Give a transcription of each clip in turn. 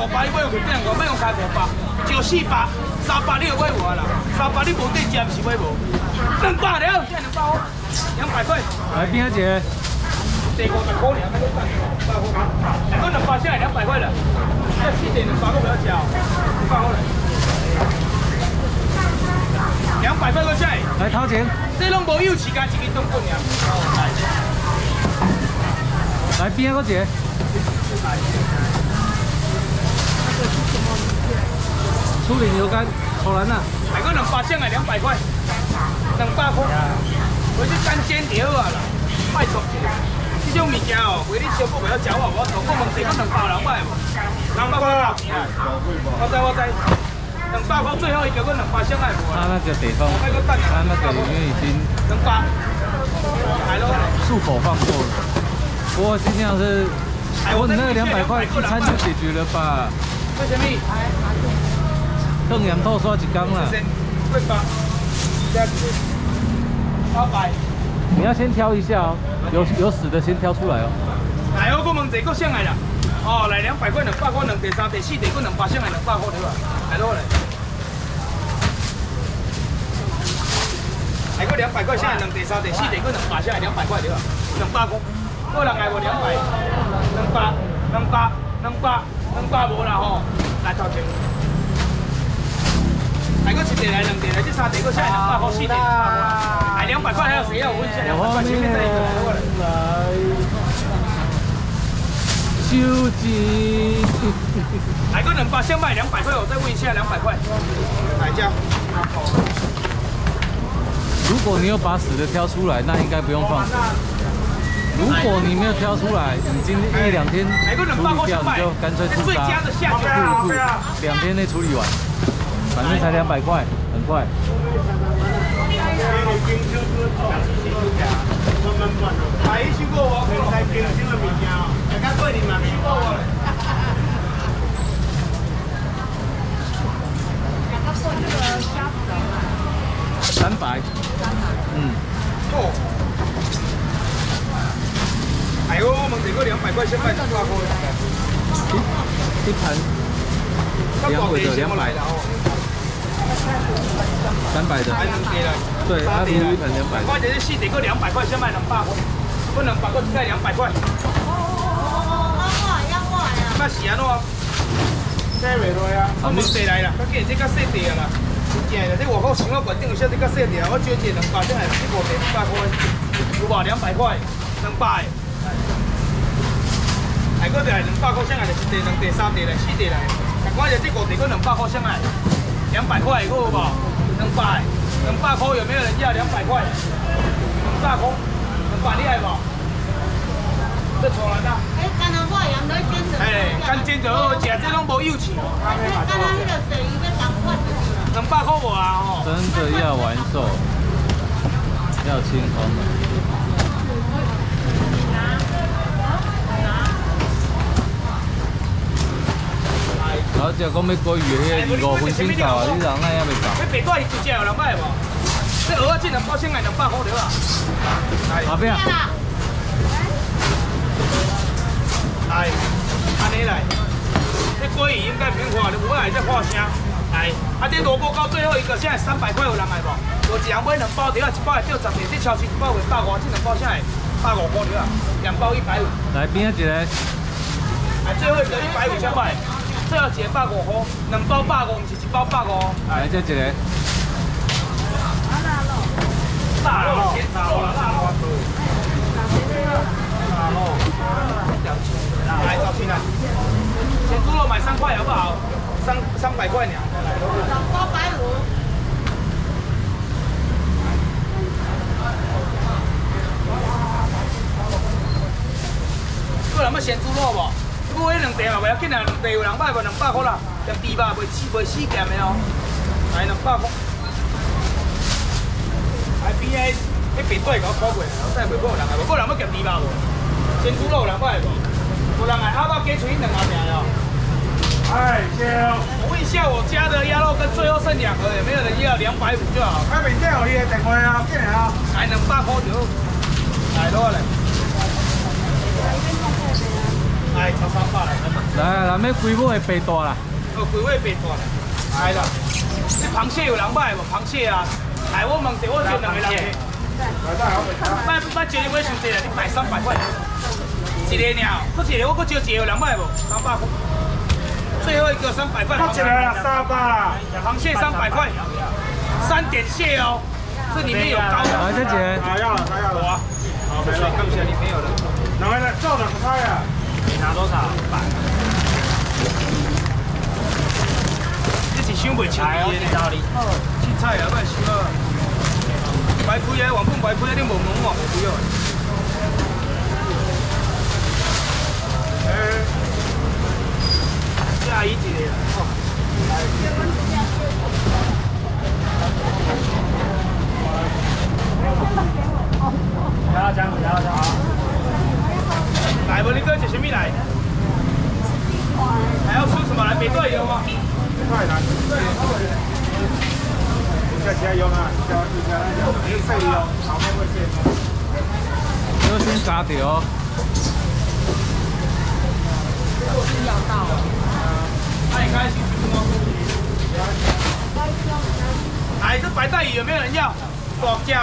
五百，你买用平顶，我买用开五百，就四百，三百你就买无啦，三百你无得接，是买无？两百了，两百块，来边一个？第五十块两百块，两个两百下来两百块了，这四点两百块不要交，两百块了。两百块个下来，来掏钱。这拢无有时间一个东棍呀。来边个姐？处理牛肝，好难呐。买个两百箱啊两百块，两百块，我去干煎条啊啦，拜托一下。这种物件哦，为你小哥不要交我，我做我问题，我两百两百无，两百块。我知我知，两百块最后一个，我两百箱来无他那个地方，他那个因为已经两百，来咯，漱口放过了。不过今天是，我那个两百块一餐就解决了吧？为什么？更盐透刷一缸了。八百。你要先挑一下哦，有有死的先挑出来哦。来，我问一个上来啦。哦，来两百块两百块两第三第四第五两百上来两百块对吧？来咯来。来个两百块下来两第三第四第五两百下来两百块对吧？两百块，个人来无两百，两百两百两百两百无啦吼，来头前。来个一地来两地来，这三地个下来两百块四地两百块。来两百块还有谁要？我问一下，两百块前面这一个来。收集。来个两百先卖两百块，我再问一下两百块。哪家。如果你有把死的挑出来，那应该不用放。如果你没有挑出来，你今天一两天处理掉，你就干脆出杀，两天内处理完，反正才两百块，很快。买一收过我，可能在冰箱的物件哦，大家过年嘛收过我嘞。三百。嗯。哦。哎呦，我们这个两百块先卖两百块。一一盘两尾的两百的哦。三百的，对，他平均一盆两百。或者是四点个两百块，先卖两百块，不能把个再两百块。哦！那是安怎？这袂落啊，我问地来啦，他今日这较细地啦，真正的，这外口想要决定有啥这较细地啊，我捐一两百，这还是五地两百块，有无两百块？两百。还，个就系两百块，先来就是地两地三地来四地来，但我就这五地个两百块先来。两百块够不？两百，两百块有没有人要？两百块，两百块，两百厉害不？这错了呐！哎，干那我养在煎着。哎，干煎着好食，这拢无有钱。干那那个等于要两块两百块无啊？哦！真的要完售，要清空。我只讲要过鱼的二五分钟到啊，你人那也未到。你白带一只有两百无？这鹅仔进两包先来两了啊！哪边啊？来，安尼来。这鲑鱼应该免花，你无来再花声。来，啊这萝卜糕最后一个，现在三百块有人来无？有一人买两包的啊，一包会掉十片，这超市一包会百五，这两包下来百五块了啊，两包一百五。来边一个？来最后一个一百五千块。这要一百五块，两包百五，唔是一包百五。来，这一个。大肉，大肉，大肉。大肉。来，找钱啊！咸猪肉买三块好不好？三三百块呢。两包百五。过来，要咸猪肉不？不会两袋嘛，袂要紧啊，两袋有人买无两百块啦，连猪肉袂死袂死咸的哦，来两百块。来边个，迄边对甲我考过，我再袂过人来无，过人要咸猪肉无？鲜猪肉有人买无？有人来，阿爸加出一两阿名哦。哎，谢哦。我问一下我家的鸭肉跟最后剩两盒，有没有人要两百五就好？开面店有伊的电话啊，进来啊。来两百块就，来多嘞。哎，超三百来。来，咱们规尾白大啦。哦，规尾白大啦。来啦，这螃蟹有人买无？螃蟹啊，来我问一下，我叫两个人。卖卖一个买上济啦，你卖三百块。一个鸟，搁一个我搁招一个有人买无？三百块。最后一个三百块。一个啦，三百啦。螃蟹三百块，三点蟹哦。这里面有高的。来，再姐。他要了，他要了。啊。好，没了，看不起来，里面有了。两位来，照两菜呀。你拿多少？百。这是想袂清的。哦，青菜啊，卖收啊。白开啊，原本白开啊，你无问我无开哦。哎，下一节哦。来，老姜，来，老姜啊！来不？你哥吃什么来？还要吃什么来？没对油吗？太难。加加油啊！加加油！没费油，旁边会变。要先加掉。要到。那你开心什么？来，这白带鱼有没有人要？大只的，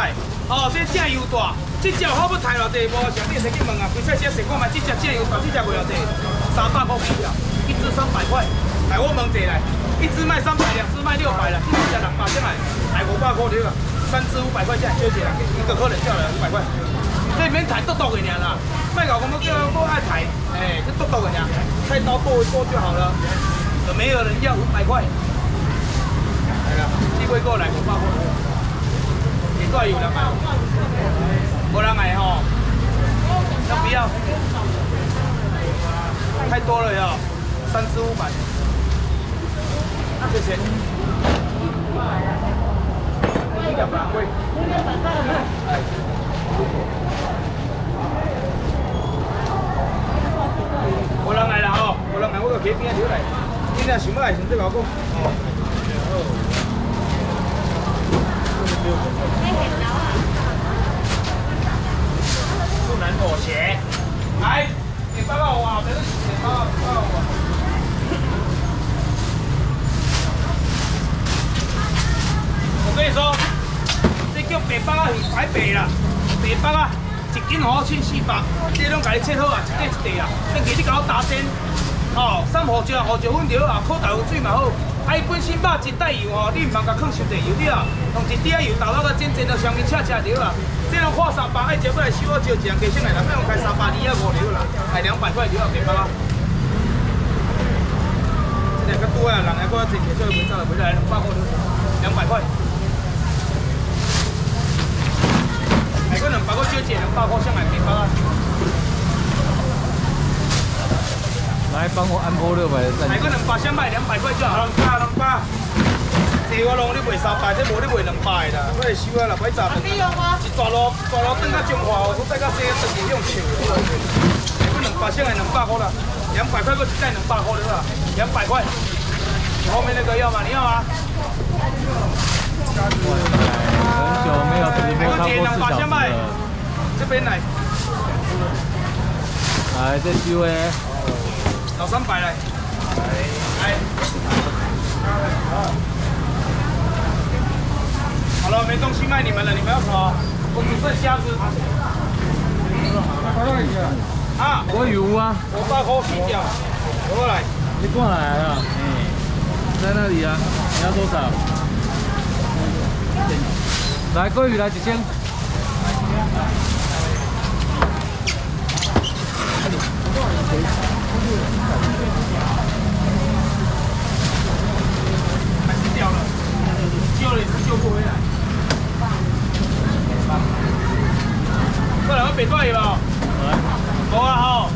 哦，这正油大。这只好不太落地，无上你先去问啊，开菜车试看嘛，这只正油大，这只袂落地，三百块起啊，一只三百块。来，我问一下，一只卖三百，两只卖六百了，一只两百进来，来五百块对吧？三只五百块钱，就这样，一个客人叫了五百块。这边抬多多个尔啦，卖搞什么叫我爱抬，哎，这多多个尔，菜刀剁一剁就好了。有没有人要五百块？来了，机会过来五百块，你多有两百。无人买吼，要不要？太多了呀，三支五百，谢谢。一点不贵。无人来了吼，无人来我就起边仔条来，你若想买先再我讲。能妥协。来，给报告我，别人给报告报告我。跟你说，这叫白包啊，是白白啦，白包啊，一斤好千四百，这拢甲你切好啊，一块一块啊，等下你甲我打针，哦，三胡椒、胡椒粉条啊，烤豆腐水嘛好。啊，伊本身肉一袋油哦，你唔通甲放伤济油了，用一滴油豆豆甲煎煎到上面赤赤条啊。这样花三百，爱食过来收我招一人加上来，咱不用开三百二啊五条啦，开两百块条啊，给包啊。这两个多啊，人家过来钱，所以袂走，袂来两百块，两百块。来个两百块招一两百块上来给包啊。来帮我安波六百。来个两百先卖两百块就好。两百，两百。这我弄你卖三百，这无你卖两百啦，我会收啊啦，不会砸。一大路，一大路等到中华，我再到这等于用笑。来个两百先来两百块啦，两百块个一袋两百块对吧？两百块。后面那个要吗？你要吗？很久没有直播超过四小时这边来。来，这几位。老三百来，来，好了，没东西卖你们了，你们要什么？我只剩虾子。啊，我有啊。我大口洗掉，过来。你过来啊？嗯，在那里啊。你要多少？来，鲑鱼来几千。还是掉了，救了也是救不回来。过来，我别断了。来，好啊好，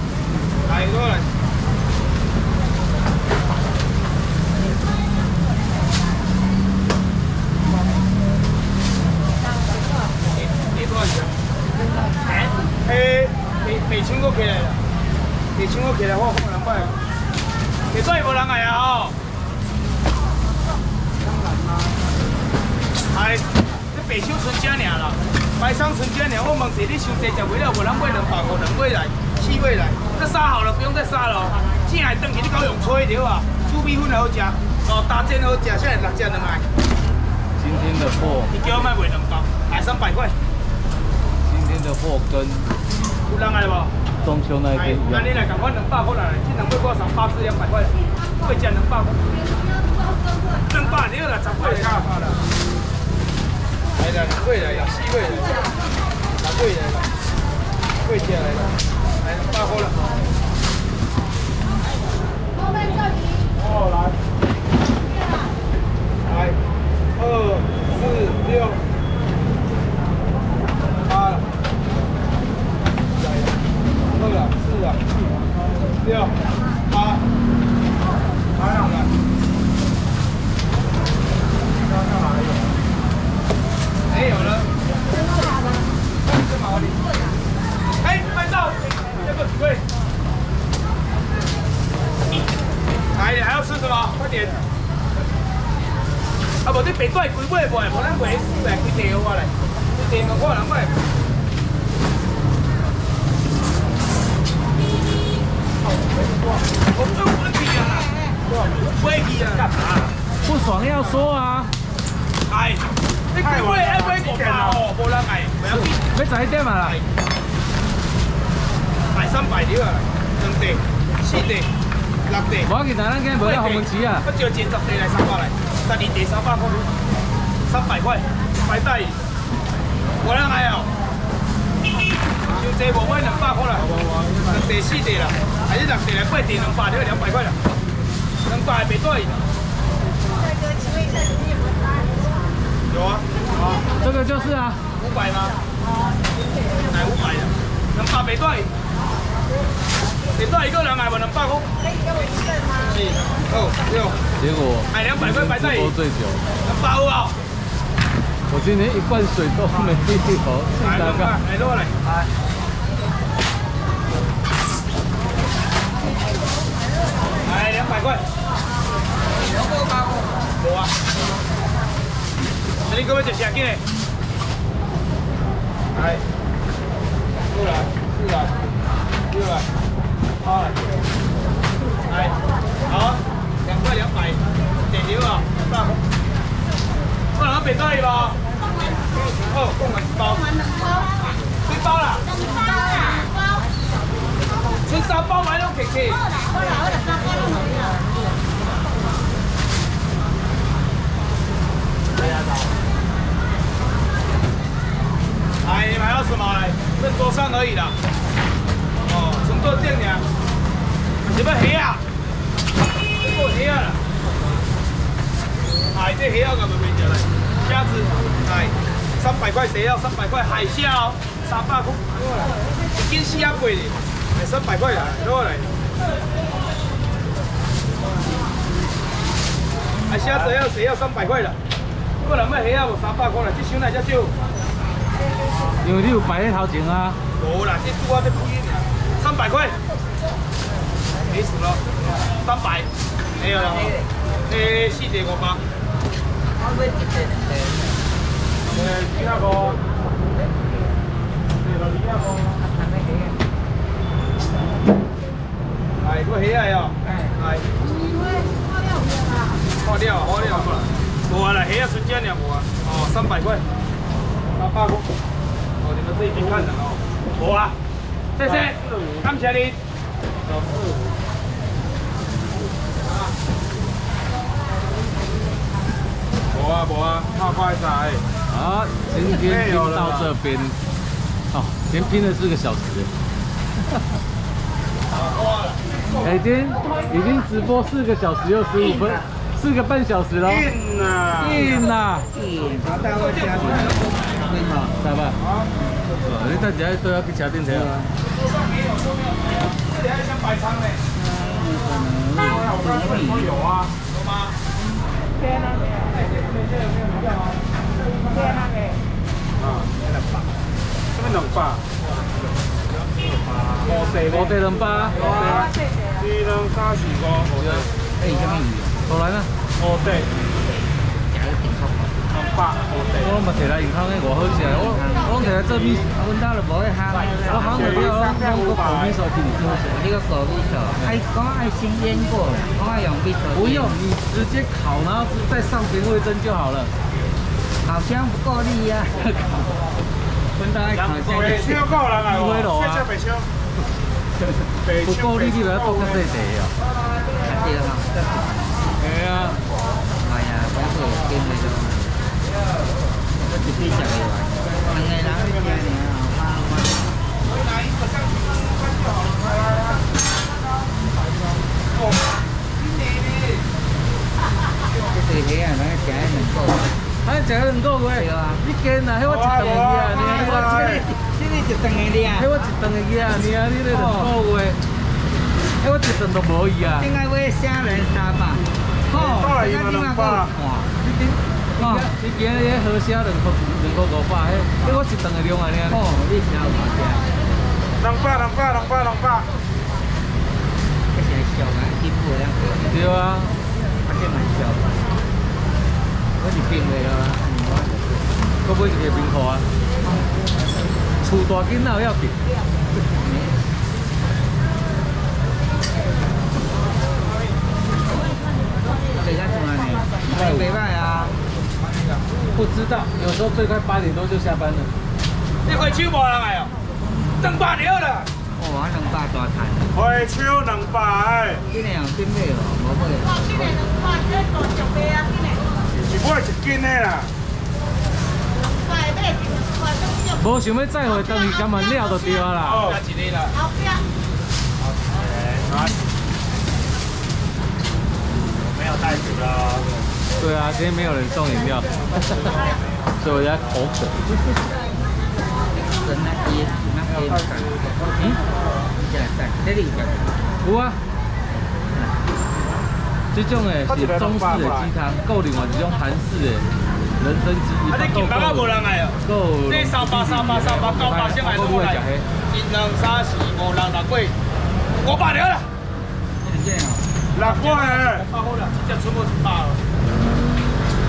来过来。你多少钱？哎，嘿，北北青过起来了。你请我起来，我放两百。你再无人来啊吼！哎，这白手春家尔啦，白桑春家尔，我问一下，你伤济食袂了，无人买两百五两买来，四细味来。这杀好了，不用再杀了哦。进来等起你搞用吹对吧？猪米粉好食，哦，大煎好食，现在六只两卖。今天的货，你叫我卖卖两包，卖三百块。今天的货跟有人来不？中秋那一天。那你来赶快两百块来，这两百块三八至两百块，会加两百块。两百你要来十块钱。来了，贵来了，四贵来，哪贵来了？贵起来了，来两百块了。哦，来，来，二四六，八，二啊，四啊，六，八，八两了。没有了。哎，拍照，这个对。来，还要吃什么？快点！啊，无你白带龟尾袂，无咱袂死来几条我来，几条我两块。我不气啊！不气啊！干嘛？不爽要说啊！哎，你龟尾爱买五百哦，无人爱，不要紧。要十一点嘛啦？买三百条啊，两地、四地。我其他咱今无咧红啊。不就前十地来三百来，十二地三百块，三百块，白带。我两来哦，就这无买两百块啦，两地四地啦，还是六地来八地两百，就两百块啦，两百白带。有啊，这个就是啊，五百吗？来五百的，两百白带。你带一个人来不能百块？四、五、六。结果买两百块白带。喝醉酒。两百五我今天一罐水都没有。来多个，来多来。来。来两百块。两百八。无啊。那你各位就下进来。来。过来，过来，过来。好，来，好，两块两百，点牛啊，大红，我两个别多一包，哦，共买一包，几包啦？几包啦？包，剩三包买拢客气。好啦，好啦，我来三。哎，你买到什么？来，正桌上而已啦。哦，从做店呢，什么虾啊？这个虾啊，哎，这虾啊，咁咪变咗啦。虾子，哎，三百块谁要？三百块海虾哦，三百块，一斤四啊贵的，哎，三百块啦，过来。哎，虾子要谁要三百块的？不能卖虾要，三百块了，这箱来只少。因为你有摆喺头前啊。无啦，这拄啊，这不一样。三百块，没死了，三百，没有了，诶，四点五八。呃，几下个？哎，个。虾呀，哎。好料，好料，好料。无啊啦，虾啊，纯正了无啊？哦，三百块，三百块。哦，你们自己去看的哦。无啊。谢谢，感谢你。无啊无啊，怕快仔。啊，今天拼到这边，哦，连拼了四个小时。已经已经直播四个小时又十五分，四个半小时了。硬呐，硬呐。硬，好，带我家去。你好，来吧。好。你大家都要去车顶车。这里还想摆仓呢。嗯，我刚刚说有啊，有吗？天啊！哎，这边这有没有股票吗？天啊！啊，两百，这边两百。五地五地两百，五地。二两三四五，五地。哎，什么鱼？过来呢？我拢来银行的外好食，我我拢摕来做米，阮兜就无我烧个烧，爱讲爱先腌过，我爱用米烧。不用，你直接烤，然后再上甜味增就好了。烤箱不够力呀。分大爱烤箱。北超够人。不够力，你不要多加这地哦。对哈。哎呀。哎呀，不要做煎的咯。我一批食的话，两个人去食呢，妈妈。这是虾啊，咱食两个。咱食两个月。对啊。你惊啊？迄我一顿的鱼啊，你啊，这个一顿的哩啊。迄我一顿的鱼啊，你啊，你这两个月。迄我一顿都无伊啊。应该买虾仁三百。哦，多伊嘛两百。你顶，哦，你今日迄好虾两块两块五百，迄，迄我一顿的量啊，你啊。哦，你是有偌济？两百，两百，两百，两百。这是俗啊，金货两个。对啊。啊，这蛮俗。我是冰的咯，我买一个冰块啊。厝大囡仔要紧。这个怎么呢？没没卖啊？不知道，有时候最快八点多就下班了。你会手无人来哦？两百了啦。哦，两百大摊。会手两百。今年有准备哦，无买。今年两百，这大上卖啊，今年。一买一斤的啦。无想要再回等去，干嘛料就对啊啦。哦，一个啦。后边。没有袋子了。对啊，今天没有人送饮料，所以我在口渴。嗯？有啊。这种诶是中式的鸡汤，够另外一种韩式的人参鸡。啊，你今麦啊无人来哦？够。你三八、三八、三八、九八先来过来。一、两、三、四、五、六、六、八，五百了啦。六块诶。五百好啦，一只出无一百了。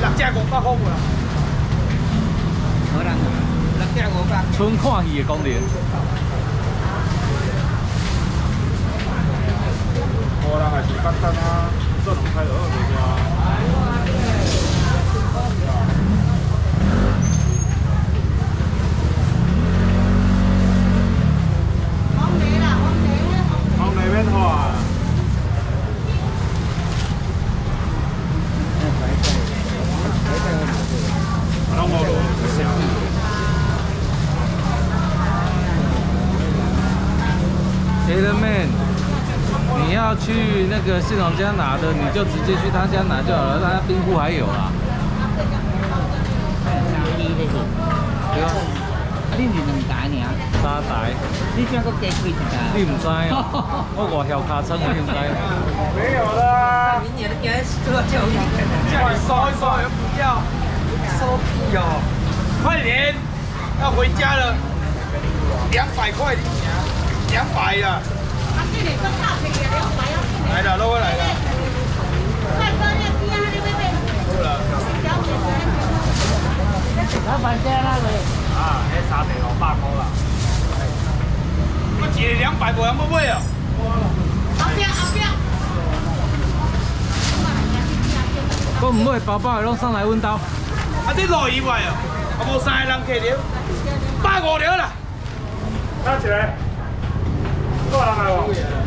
六只五百好无啦？好啦，六只五百。纯看戏的功能。无人还是简单啊，做两开就好袂黄梅啦，黄梅咧。黄梅免花。拢无落，黑人 man，你要去那个系统家拿的，你就直接去他家拿就好了，他冰库还有啦。对啊，你是两台尔？三台。你怎个加几一台？你唔知 哦，我外晓卡称，你唔知。没有啦。明年的给做教育。叫你收一收，又不要，收屁哦！快点，要回家了，两百块两百呀。啊，今年做套皮的两百啊。来了，都会来了。快哥，你边啊，你买买。好了。老板家那个。啊，迄三地五百块啦。我一个两百，无人要买哦。后边后边。我唔买包包的拢送来阮兜。啊，你落以外哦，啊无三个人客了，百五了。啦。哪一个？多人来无？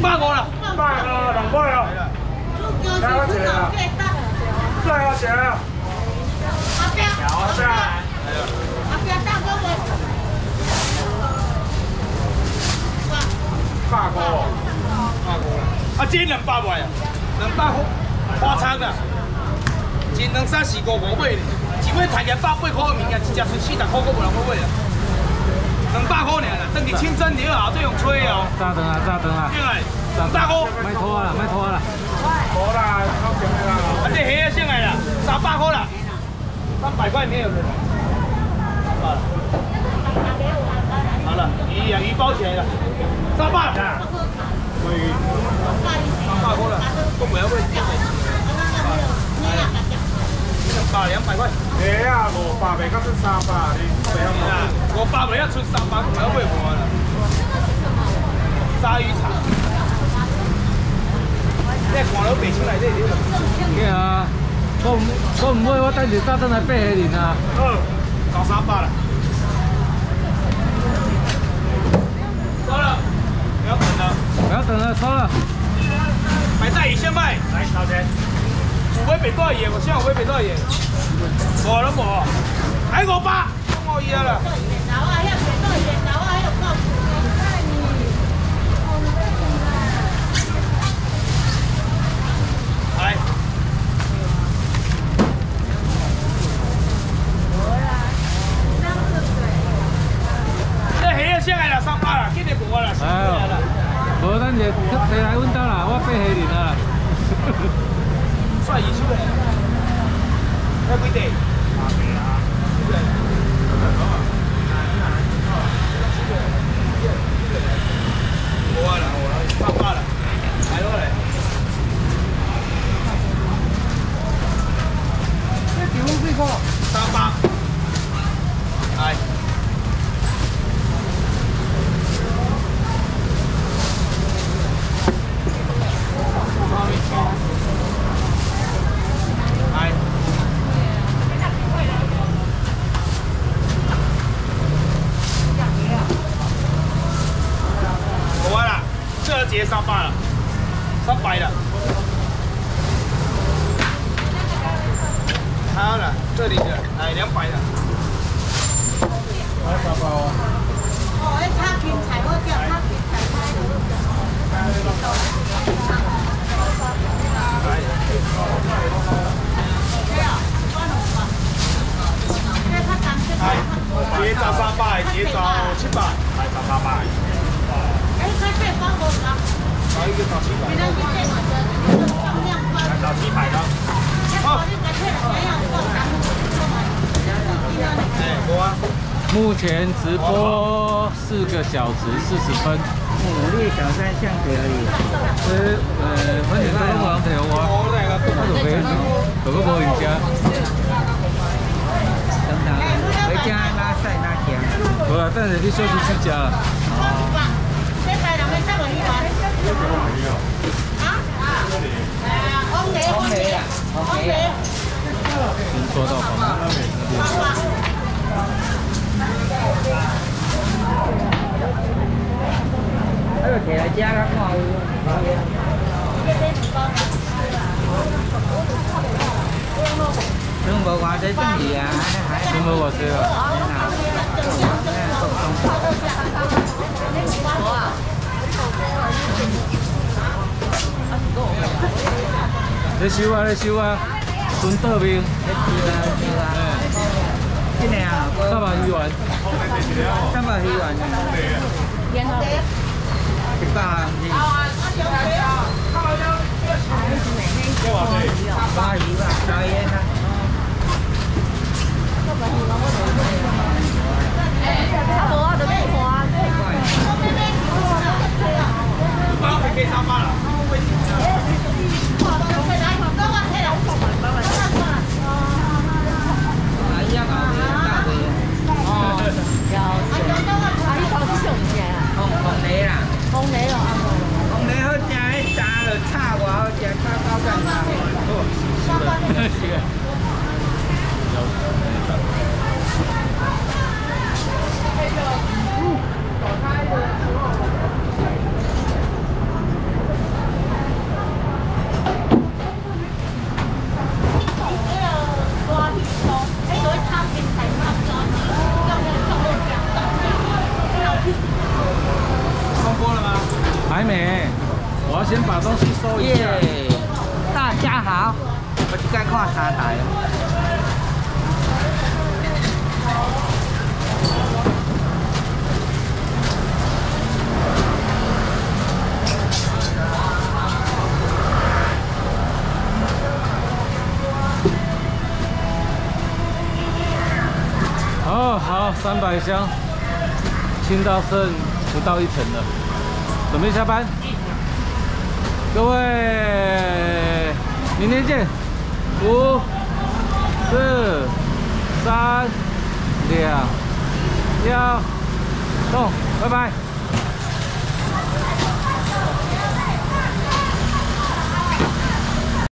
百五啦。百五两百哦。再我一个啊。再我一个啊。后边。后边。后边大哥们。百五哦。百五啦。啊，这两百块啊，两百花仓啊。一两三四五五买，一尾赚个百八块。的物件，一只剩四十块，我无人要买啊。两百块尔啦，等于清蒸了后，再用吹哦。炸灯啊，炸灯啊。对来，两百块。卖拖啊啦，卖拖啊啦。无啦，靠前的啦。啊，这虾啊，上来啦，三百块啦，三百块没有了，好了，鱼养鱼包起来了，三百。所以。三百块了，都不要问。两百两百块。哎呀，五百袂到出三百，你袂晓啊，五百袂晓出三百，不要买我了。鲨鱼肠，你看到北出来这里了。对啊，我唔我唔买，我等下早顿来爬黑林啊。好，搞三百了。收了，不要等了。不要等了，收了。买大鱼先卖，来多少钱？有买白多少盐？我现在有买白多少盐？无了无，还五百，我伊了。来。这黑的先来了三百了，今天无了，先来了。无，咱就摕来阮兜啦，我爬黑林啊。算一出来，要几地？无啊啦，三八了，来喽嘞。这几分最高？三八。来。来。我啦，这节三百了，三百了。还有了，这里的，哎，两百的。来三百哦。哦，迄炒芹菜好食，炒芹菜来，节早三百，节早七百，目前直播四个小时四十分。牡蛎小三巷子而已。呃呃，反正都无人摕我，我那个我就袂，就搁无人食。等等，回家拉晒拉香。无啦，等下去休息区食啦。这台人要啥物鱼丸？啊？红梅，红梅啊，红梅。已经坐到旁边。那个摕来食较看有。剩无偌济剩去啊，安尼还你无偌济啊？你收啊，你收啊，纯倒面。真的啊，三百鱼丸，三百鱼丸，一百八鱼吧，烧烟啊。八百给三百了。啊，一样熬的，大的。红红梨啦，红梨好食，迄炸了炒偌好食，炒到干嘛？通过了吗？还没，我要先把东西收一下。耶，大家好，我是该看三台。哦，好，三百箱，清到剩不到一层了，准备下班。各位，明天见。五、四、三、两、一，动，拜拜。